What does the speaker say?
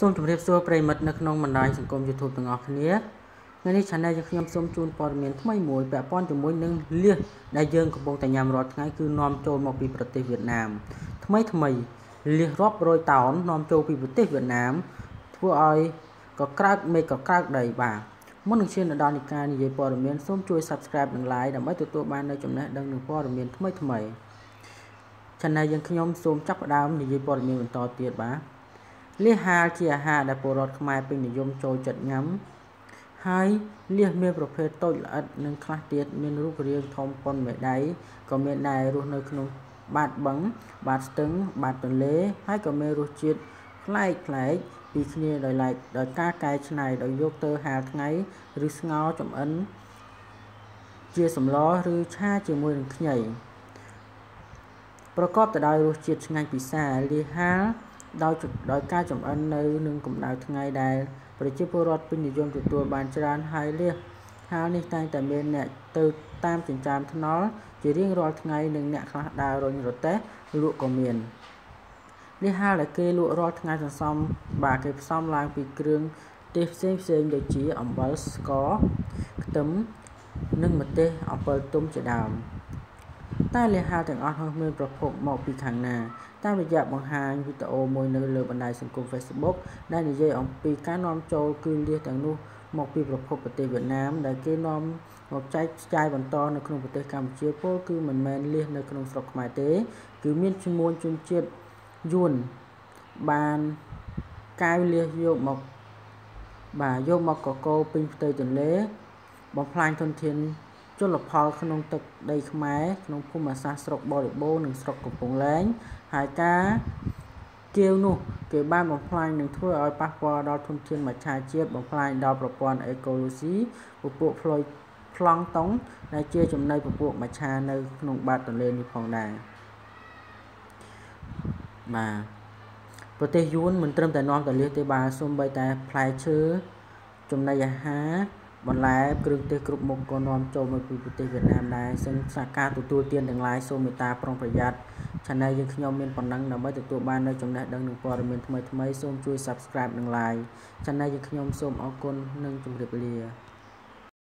សូមជម្រាបសួរប្រិយមិត្តនៅក្នុងបណ្ដាញសង្គម YouTube ទាំងអស់គ្នាថ្ងៃនេះ Channel យើងខ្ញុំសូមជូនព័ត៌មានថ្មីមួយពាក់ព័ន្ធជាមួយនឹងលៀសដែលយើងកំពុងតែញ៉ាំរាល់ថ្ងៃគឺនាំចូលមកពីប្រទេសវៀតណាម ថ្មីថ្មីលៀសរាប់រយតោននាំចូលពីប្រទេសវៀតណាម ធ្វើឲ្យកក្រើកមេឃកក្រើកដីបាទមុននឹងឈានដល់នីការនិយាយព័ត៌មានសូមជួយ Subscribe និង Like ដើម្បីទទួលបាននូវចំណេះដឹងនិងព័ត៌មានថ្មីថ្មី Channel យើងខ្ញុំសូមចាប់ផ្ដើមនិយាយព័ត៌មានបន្តទៀតបាទ លៀសហាលជាអាហារដែលពលរដ្ឋខ្មែរពេញនិយមចូលចិត្តញ៉ាំ ហើយលៀសមានប្រភេទតូចល្អិតនិងខ្លះទៀតមានរូបរាងធំប៉ុនមេដៃក៏មានដែររស់នៅក្នុងបាតបឹង បាតស្ទឹង បាតទន្លេ ហើយក៏មានរសជាតិប្លែកប្លែកពីគ្នាដោយឡែកដោយការកែច្នៃដោយយកទៅហាលថ្ងៃឬស្ងោរចំអិនជាសម្លឬឆាជាមួយនឹងខ្ញីប្រកបទៅដោយរសជាតិឆ្ងាញ់ពិសាលីហាល ដោយដោយការចំអិននៅនឹងកម្ដៅថ្ងៃដែលប្រជាពលរដ្ឋពេញនិយមទទួលបានច្រើនហើយលះហាលនេះតែងតែមានអ្នកទៅតាមចិញ្ចើមថ្នល់ជារៀងរាល់ថ្ងៃនិងអ្នកខ្លះដើររុញរទេះលក់ក៏មាននេះហាលដែលគេលក់រាល់ថ្ងៃសន្សំបាទគេផ្សំឡើងពីគ្រឿងទេសផ្សេងផ្សេងដូចជាអំបិលស្ករខ្ទឹមនិងម្ទេសអំពិលទុំជាដើម តែលះហាលទាំងអស់នោះមានប្រភពមកពីខាងណា តាមរយៈបង្ហាញវីដេអូមួយនៅលើបណ្ដាញសង្គម Facebook ដែលនិយាយអំពីការនាំចូលគ្រឿងលៀសទាំងនោះមកពីប្រភពប្រទេសវៀតណាម ដែលគេនាំមកចែកចាយបន្តនៅក្នុងប្រទេសកម្ពុជាពលគឺមិនមែនលៀសនៅក្នុងស្រុកខ្មែរទេ គឺមានឈ្មោះជនជាតិយួនបានកែវលៀសយកមកបាទយកមកកកោពេញផ្ទៃទន្លេបំផ្លាញធនធាន ជលផលក្នុងទឹកដីខ្មែរក្នុងភូមិសាស្ត្រស្រុកបរិបូរនិងស្រុកកំពង់លែងហើយការគៀវនោះគេបានបំផ្លាញនិងធ្វើឲ្យប៉ះពាល់ដល់ធនធានមច្ឆជាតិបំផ្លាញដល់ប្រព័ន្ធអេកូឡូស៊ីពពួកផ្លុយប្លង់តុងដែលជាចំណីពពួកមច្ឆានៅក្នុងបាតទន្លេនេះផងដែរបាទប្រទេសយួនមិនត្រឹមតែនាំតលៀសទេបាទសូម្បីតែផ្លែឈើចំណីអាហារ បន្លែគ្រឿងទេសគ្រប់មុខក៏នាំចូលមកពីប្រទេសវៀតណាមដែរซึ่งសាការទទួលទានទាំងឡាយសូមមេត្តាប្រុងប្រយ័ត្ន Channel យើងខ្ញុំមានប៉ុណ្ណឹងដើម្បីទទួលបាននូវចំណេះដឹងនិងព័ត៌មានថ្មីៗសូមជួយ Subscribe និង Like Channel យើងខ្ញុំសូមអរគុណនិងជម្រាបលា